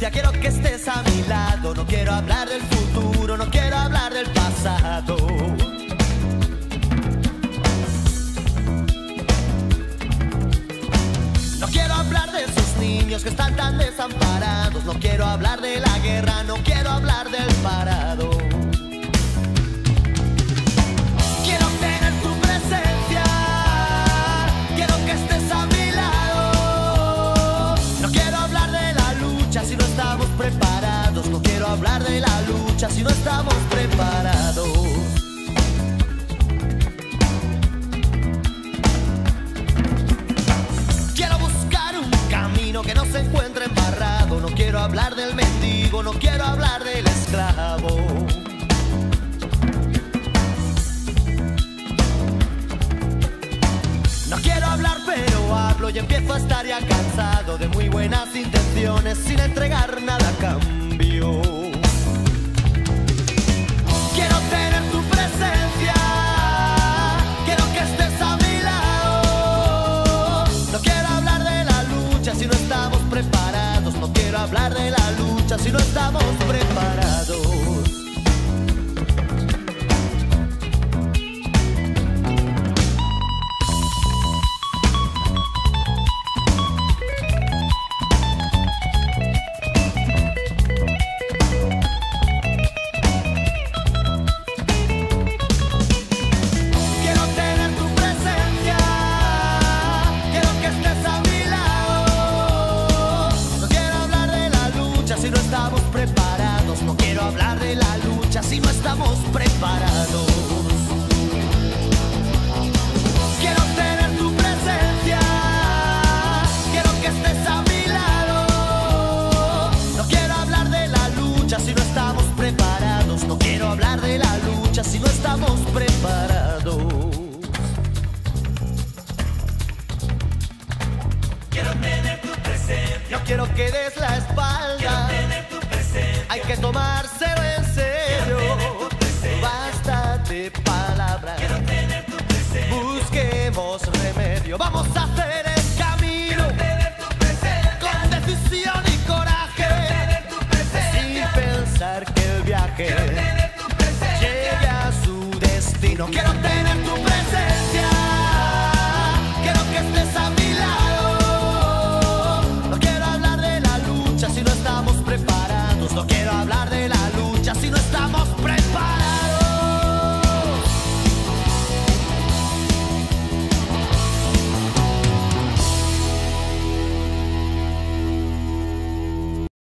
Ya quiero que estés a mi lado, no quiero hablar del futuro, no quiero hablar del pasado. No quiero hablar de esos niños que están tan desamparados, no quiero hablar de la guerra, no quiero hablar de preparados. No quiero hablar de la lucha si no estamos preparados. Quiero buscar un camino que no se encuentre embarrado. No quiero hablar del mendigo, no quiero hablar del esclavo. Hablo y empiezo a estar ya cansado de muy buenas intenciones sin entregar nada a cambio. Quiero tener tu presencia, quiero que estés a mi lado. No quiero hablar de la lucha si no estamos preparados. No quiero hablar de la lucha si no estamos preparados. Quiero tener tu presencia, quiero que estés a mi lado. No quiero hablar de la lucha si no estamos preparados. No quiero hablar de la lucha si no estamos preparados. Quiero tener tu presencia, No quiero que des la espalda. Vamos a hacer